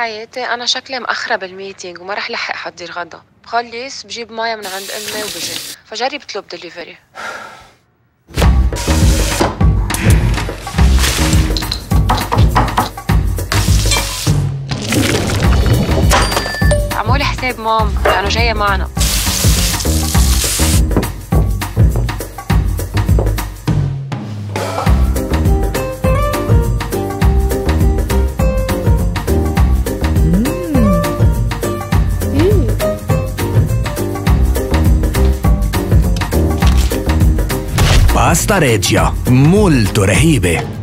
حياتي أنا شكلي مأخرة بال meeting وما رح لحق حضر غدا بخلص بجيب مايا من عند أمي وبجي. فجرب اطلب دليفري عمولي حساب ماما لأنه جاية معنا. Pasta Regia, molto rehibe.